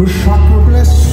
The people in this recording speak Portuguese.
Que chaque blessure